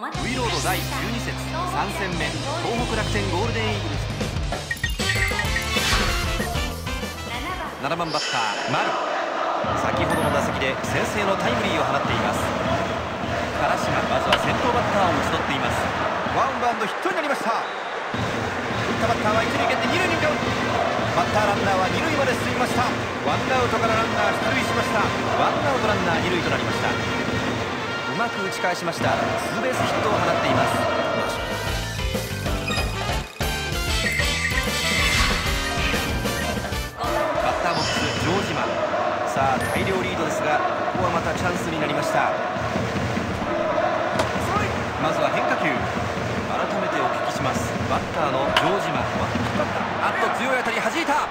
V ロード第12節3戦目東北楽天ゴールデンイーグルス7番バッター丸先ほどの打席で先制のタイムリーを放っています唐島まずは先頭バッターを打ち取っています。ワンバウンドヒットになりました。打ったバッターは一塁蹴って二塁に向かうバッターランナーは二塁まで進みました。ワンアウトからランナー出塁しました。ワンアウトランナー二塁となりました。うまく打ち返しました。ツーベースヒットを放っています。バッターボックス城島。さあ大量リードですがここはまたチャンスになりました。まずは変化球。改めてお聞きします。バッターの城島。あっと強い当たり弾いた。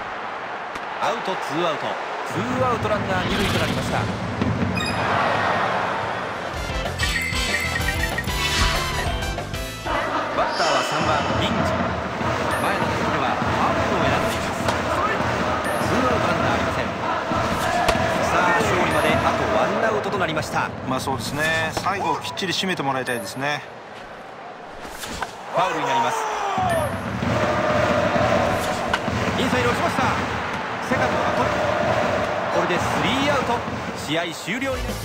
アウトツーアウト。ツーアウトランナー二塁となりました。番リンジ前の打席ではファウルを選んでいますツーアウトランナーありません。さあ勝利まであとワンアウトとなりました。まあそうですね。最後きっちり締めてもらいたいですね。ファウルになりますインサイド落ちました。セカンドが取るこれでスリーアウト。試合終了になり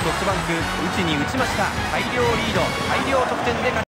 ソフトバンク打ちに打ちました。大量リード。大量得点で勝ち